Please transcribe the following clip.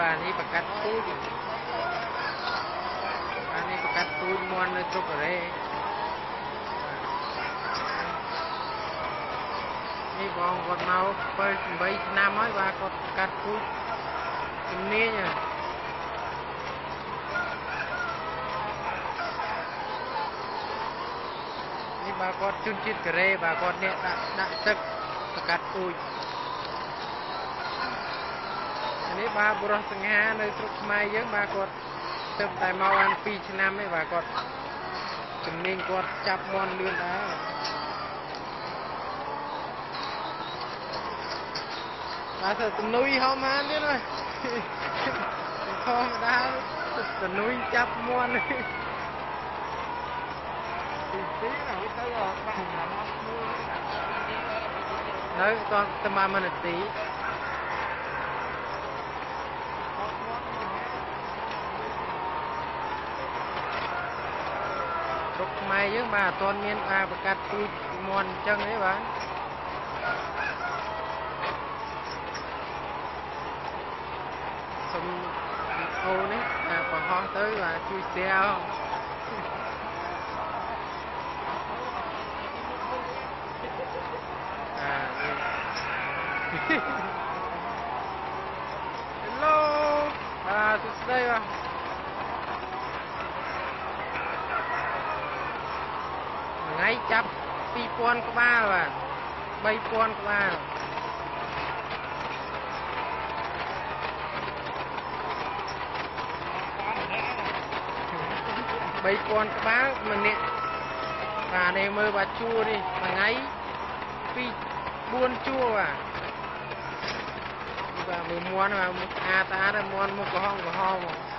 បាទនេះប្រកាសទូចអានេះប្រកាសទូចមន់នៅទុកករ៉េនេះបងគាត់មក7 8ឆ្នាំហើយបាទគាត់ប្រកាសទូចជំនាញហ៎នេះបាទគាត់ជន់ជាតិកូរ៉េបាទគាត់អ្នកដាក់ដាក់ទឹកប្រកាសទូចអា នេះបាទបុរសសង្ហានៅស្រុកខ្មែរយើងបាទគាត់ទៅតែមកបាន2ឆ្នាំទេបាទគាត់ជំនាញគាត់ចាប់មន់លឿនដែរបាទទៅទំនុយហោម៉ានទៀតបាទធម្មតាទំនុយចាប់មន់នេះ tí nào cái tới rồi bạn làm nó mua នៅតតតែមួយនាទី ស្រុកខ្មែរយើងបាទអត់ទាន់មានការប្រកាសពូជមន់អញ្ចឹងទេបាទសុំវីដេអូនេះអាបង្ហោះទៅបាទជួយ share អានេះ Hello បាទសួស្តីបាទថ្ងៃ ចាប់2000ក្បាលបាទ3000ក្បាល3000ក្បាលម្នាក់បាទនេះមើលបាទជួរនេះមួយថ្ងៃពី4ជួរបាទនេះបាទមើលមន់បាទមុខស្អាតស្អាតហើយមន់មុខក្រហមក្រហមហ្មង